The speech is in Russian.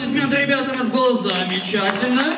аплодисменты ребятам, это было замечательно.